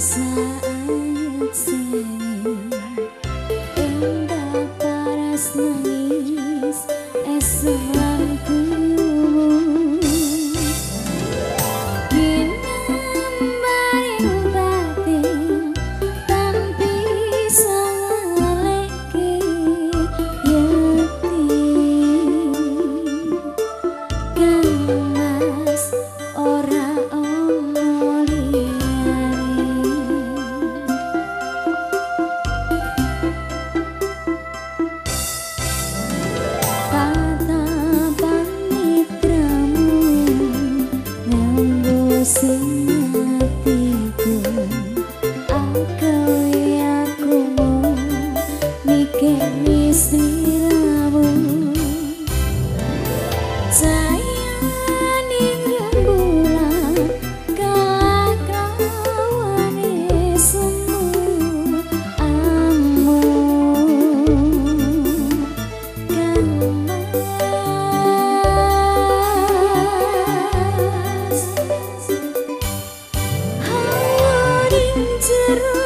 inside say Sierra.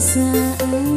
saat